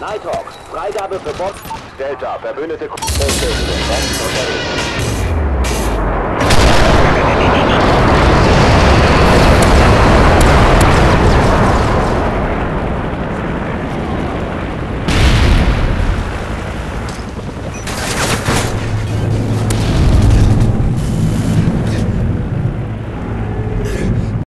Nighthawk, Freigabe für Bomb. Delta, verbündete Bomben unterwegs.